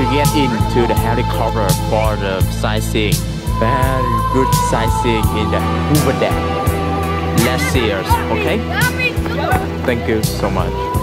to get into the helicopter for the sightseeing. Very good sightseeing in the Hoover Dam. Let's okay? Thank you so much.